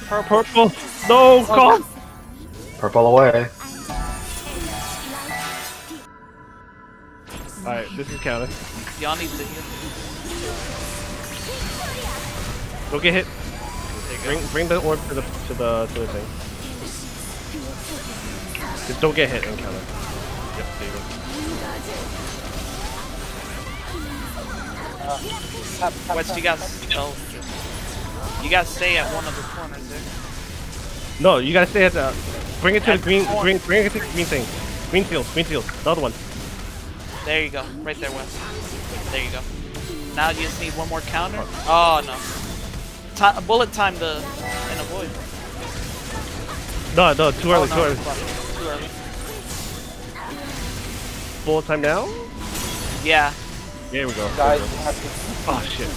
purple. purple. No, God. Purple away. Alright, this is counter. Y'all need to heal. Don't get hit. Bring, bring the orb to the to the to the thing. Just don't get hit and counter. Yep, there you go. Uh, tap, tap, West, you got. tap. Oh, you got to stay at one of the corners there. No, you gotta stay at the. Bring it to At the green, the green, bring it to the green thing. Green field, green field. The other one. There you go. Right there, West. There you go. Now you just need one more counter. Oh no. Ti bullet time to and avoid. No, no, too early, oh, too early. fuck. Too early. Bullet time now. Yeah. There we go. Guys, we you go. have to Oh shit.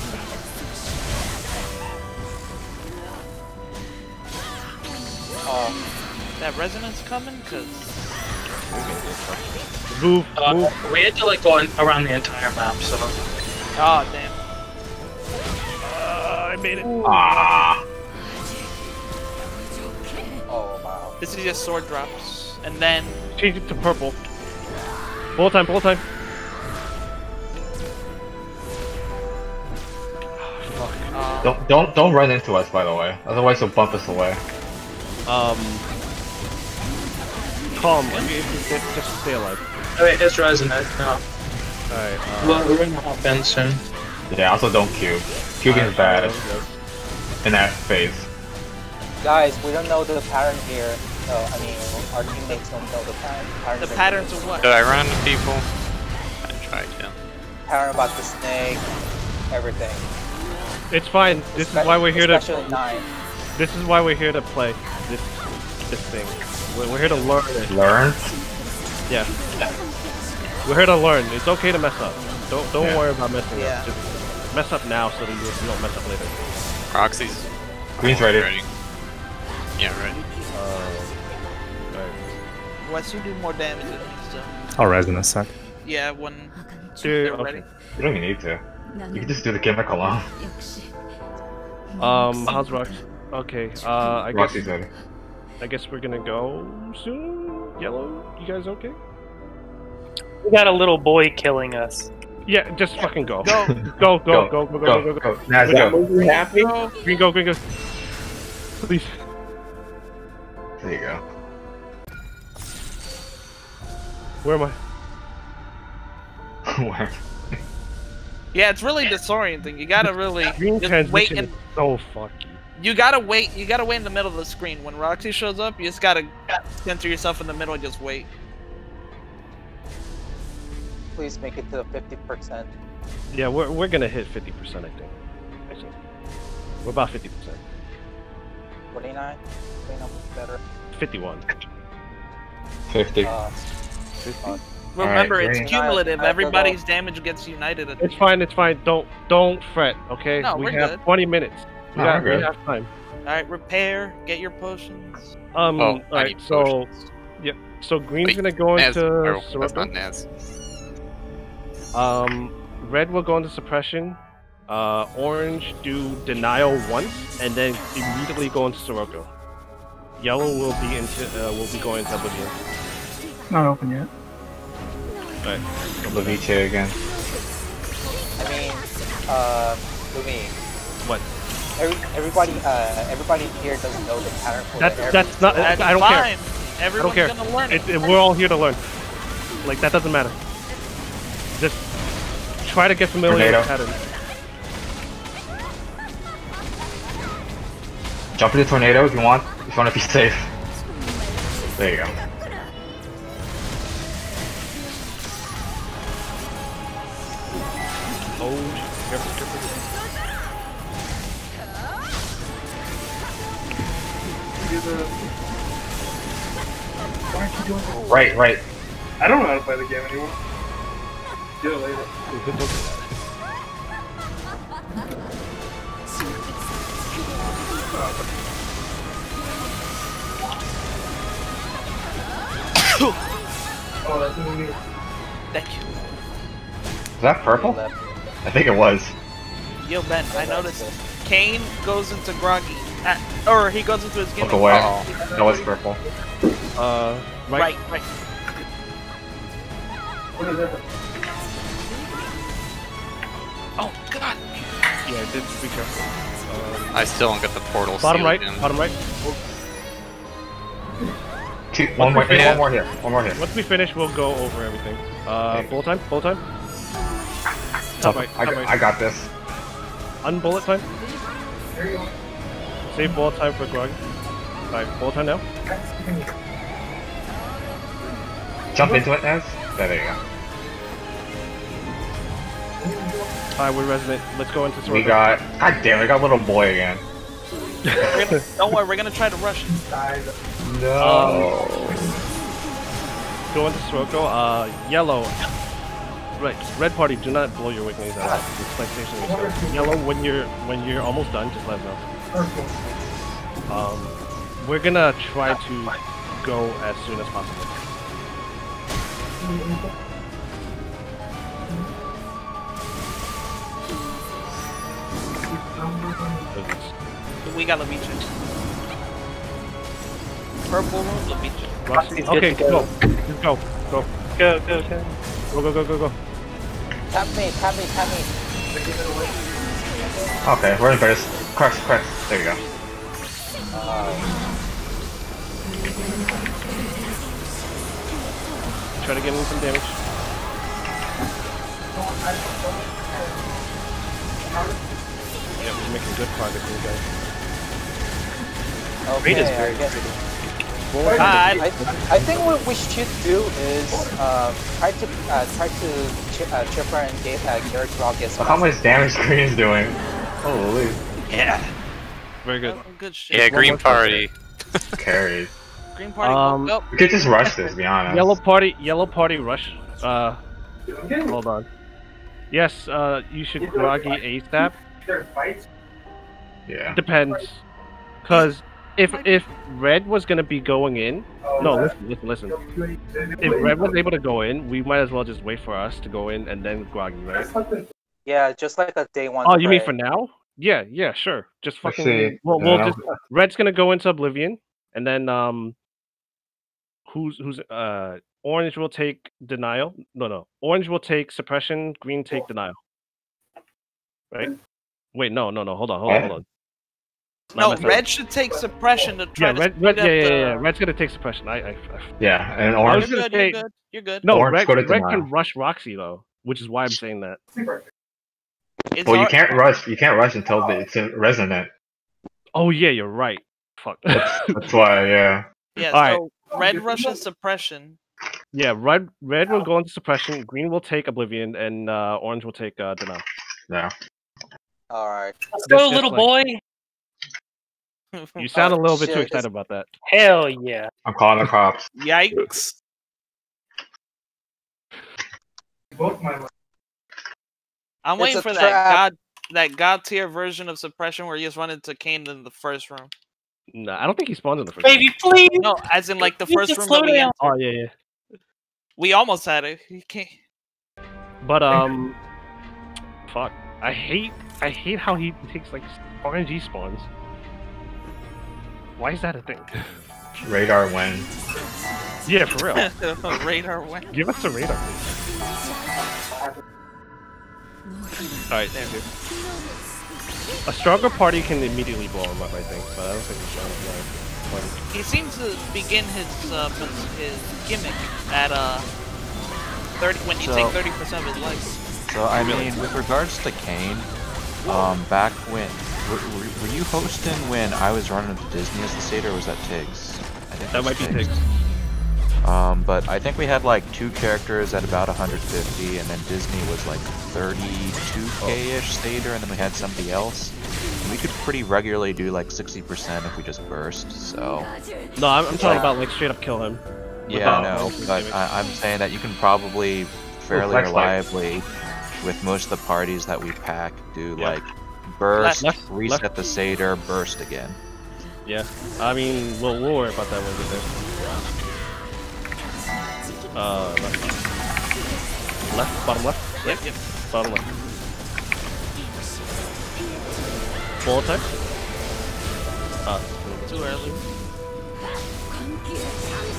Oh, That resonance coming? Cause Move, Uh, move. we had to like go in, around the entire map, so oh damn. I made it. Ah. oh wow. This is just sword drops, and then Change it to purple. Full time, full time. Don't don't don't run into us, by the way. Otherwise, he'll bump us away. Um. Calm. If you, if you get, just stay alive. oh, wait, it's rising it now. Alright. Uh, Well, we're gonna hop in soon. Yeah. Also, don't cube. Cubing is bad in that phase. Guys, we don't know the pattern here. So, I mean, our teammates don't know the pattern. the patterns are- patterns of what? Did I run into people? I tried to. Pattern about the snake, everything. It's fine. This is why we're here to. Especially nine. This is why we're here to play this this thing. We're, we're here to learn it. Learn. Yeah. We're here to learn. It's okay to mess up. Don't don't Yeah. worry about messing Yeah. up. Just mess up now so that you, you don't mess up later. Roxy's Green's ready. ready. Yeah, ready. Uh, alright. Wes, you do more damage than me, so I'll res in a sec. yeah. When Dude, they're okay. ready. You don't even need to. You can just do the chemical alone. Um, how's Rox? Okay. Uh, I guess Roxy's ready. I guess we're gonna go soon. Yellow, you guys okay? We got a little boy killing us. Yeah, just fucking go. Go. Go, go, go, go, go, go, go, go. Naz, go. You happy? Green, go, green, go. Please. There you go. Where am I? Where? Yeah, it's really disorienting. You gotta really Green just wait and is so fucky. you gotta wait. You gotta wait in the middle of the screen when Roxy shows up. You just gotta center yourself in the middle and just wait. Please make it to the 50%. Yeah, we're, we're gonna hit 50%, I think. Actually. We're about 50%. 49? 49 better. 51. 50. Uh, 50? Remember, Alright, it's green. cumulative. I- I Everybody's damage gets united. At It's fine, it's fine. Don't don't fret, okay? No, we we're have good. 20 minutes. We, No, got, we're we have time. All right, repair. Get your potions. Um, Oh, alright, so potions. yeah, so Green's Wait, gonna go Naz, into or, that's not Naz. Um, red will go into suppression. Uh, orange do denial once, and then immediately go into Sirocco. Yellow will be into uh, will be going to Oblivion. Not open yet. Alright. Leviche again. I mean, uh, Lumi, What? every, everybody, uh, everybody here doesn't know the pattern for That's the that's not. That's I don't fine. care. Everyone's I don't care. gonna learn it. It, it- we're all here to learn. Like that doesn't matter. Just try to get familiar with the Tornado. pattern. Jump into tornado if you want. If you want to be safe. There you go. Oh, careful, careful. Why aren't you doing it? Right, right. I don't know how to play the game anymore. Do it later. oh, that's in the. Thank you. Is that purple? I think it was. Yo, Ben, I noticed Kane goes into Groggy. Uh, or he goes into his Look gimmick. away. Oh. That was purple. Uh, right. Right, right. What is that? God. Yeah, did be careful. Um, I still don't get the portal bottom right. in. Bottom right. Two, one more here, finish- one more here. One more here. Once we finish, we'll go over everything. Uh, full time. Full time. Top right. I, Top got, right. I got this. Unbullet time. Save bullet time for Grog. Alright, bullet time now. Jump into it, Naz. There, there you go. Alright, we're resident. Let's go into Sirocco. We got. God damn, we got a little boy again. We're gonna, don't worry, we're gonna try to rush it. No. Go into Sirocco. Uh, yellow. Right, red party. Do not blow your wings out. It's like stationary stuff. Yellow, when you're when you're almost done, just let us know. Um, we're gonna try to go as soon as possible. We got Leviche. Purple room, Leviche. Roxy, okay, go. go. Just go. Go. Go, go, go. Go, go, go, go, go. Tap me, tap me, tap me. Okay, we're in burst. Crux, crux. There you go. Try to get in some damage. Yeah, we're making good progress here, guys. Okay, is I very guess. Forward. I, I think what we should do is uh, try to uh, try to chi- uh, chipper and get uh, Garrett Rock as How much damage green is doing? Holy. Yeah. Very good. Oh, good shit. Yeah, Green. Party. Carried. Green party Um, woke up. We could just rush this, be honest. Yellow party, yellow party rush. Uh, hold on. Yes, uh, you should groggy ASAP. Yeah. Depends, cause if if red was gonna be going in, no, listen, listen, listen. If red was able to go in, we might as well just wait for us to go in and then groggy, right? Yeah, just like a day one. Oh, you mean for now? Yeah, yeah, sure. Just fucking. see. We'll, we'll Yeah. just. Red's gonna go into Oblivion, and then um. Who's who's uh orange will take denial. No, no. Orange will take suppression. Green take denial. Right. Wait, no, no, no. Hold on, hold on, hold on. No, messed red should take suppression to try Yeah, red, speed red, yeah, yeah, the... yeah, yeah. Red's gonna take suppression. I, I, I Yeah, and orange. You're good, you're good, you're good. no. Orange Red, go to red can rush Roxy though, which is why I'm saying that. It's Well, you can't rush. You can't rush until the, it's in resonant. Oh yeah, you're right. Fuck. That's why. Yeah. Yeah, Alright. so red rushes suppression. Yeah, red red will go into suppression, green will take oblivion, and uh, orange will take uh, denial. Yeah. All right. Let's go, just little like- boy. You sound a little bit too excited about that. Hell yeah. I'm calling the cops. Yikes. I'm It's waiting a for that god that god tier version of suppression where you just run into Kane in the first room. No, I don't think he spawns in the first. Baby, please. No, as in like the You first room that we entered. Oh yeah, yeah. We almost had it. He can't. But um, fuck. I hate I hate how he takes like RNG spawns. Why is that a thing? Radar win. Yeah, for real. Radar went. Give us a radar. Alright, there, dude. A stronger party can immediately blow him up, I think, but I don't think he's strong enough. He seems to begin his uh, his gimmick at uh thirty when you So- take thirty percent of his life. So I mean, with regards to Kane, um, back when were, were, were you hosting when I was running to Disney as the state, or was that Tiggs? I think That was might be Tiggs. Um, but I think we had like two characters at about 150, and then Disney was like 32k-ish stater, and then we had somebody else. And we could pretty regularly do like 60% if we just burst. So No, I'm, I'm talking Like- about like straight up kill him. yeah, Without no, but. I, I'm saying that you can probably fairly flex light. reliably, with most of the parties that we pack, do Yeah. like burst, Left- reset left- the satyr, burst again. Yeah, I mean, we'll, we'll worry about that when we get there. Uh, left. Left, bottom left. Yep, yep. Bottom left. Full attack? Uh, Too early.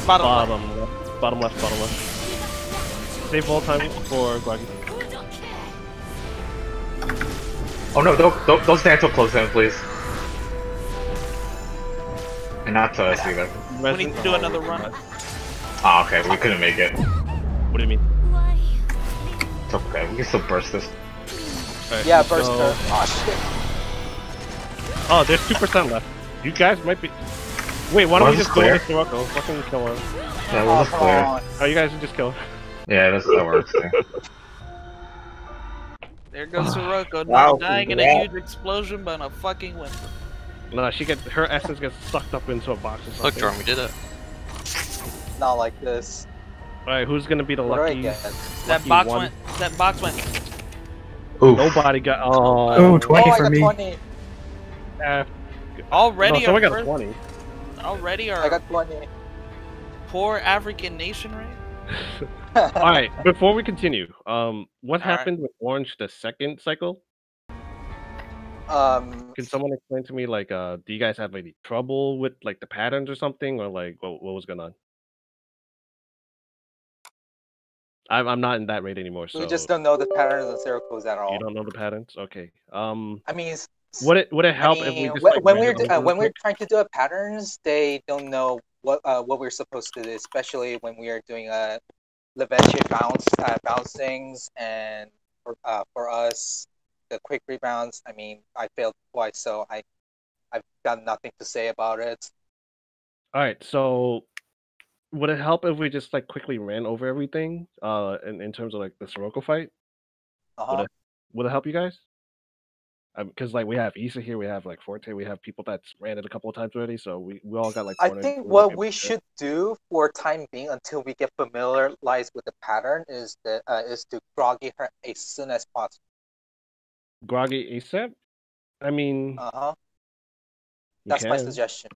Bottom, left. bottom left. Bottom left, bottom left. Save all time for Groggy. Oh no! Don't don't, don't stand so close to him, please. And not to us either. We need to do another run. Ah, okay. We couldn't make it. What do you mean? It's okay. We can still burst this. Alright, Yeah, so- burst her. Oh shit. Oh, there's 2% left. You guys might be. Wait, why don't One's we just clear. go with Sirocco? Fucking kill him. Yeah, we'll just Oh, clear. come. Oh, you guys should just kill him. Yeah, that's that works. Too. There goes Sirocco, Wow, not dying in a huge explosion, but in a fucking winter. No, she gets her essence gets sucked up into a box or something. Look, Jordan, we did it. Not like this. Alright, who's gonna be the What do lucky? get? That box one? went. That box went. Oof. Nobody got. Oh, Oh, 20 oh, for me. 20. eh, Already no, our someone got first, 20. already? Or I got 20. poor African nation rate? All right, before we continue, um, what All right. happened with Orange the second cycle? Um, Can someone explain to me, like, uh, do you guys have any trouble with like the patterns or something, or like what, what was going on? I'm I'm not in that rate anymore, so we just don't know the patterns of circles at all. you don't know the patterns. Okay. Um, I mean, would it would it I help if we just when, like when we're do- uh, when we're trying to do a patterns, they don't know what uh, what we're supposed to do, especially when we are doing a Leveche bounce uh, bouncings and for, uh, for us the quick rebounds. I mean, I failed twice, so I I've got nothing to say about it. All right, so would it help if we just like quickly ran over everything? Uh, in, in terms of like the Sirocco fight, Uh-huh. would it would it help you guys? Because like we have Issa here, we have like Forte, we have people that's ran it a couple of times already, so we, we all got like. I think what we there. should do for time being until we get familiarized with the pattern is that uh, is to groggy her as soon as possible. Groggy ASAP. I mean, Uh huh. That's my suggestion.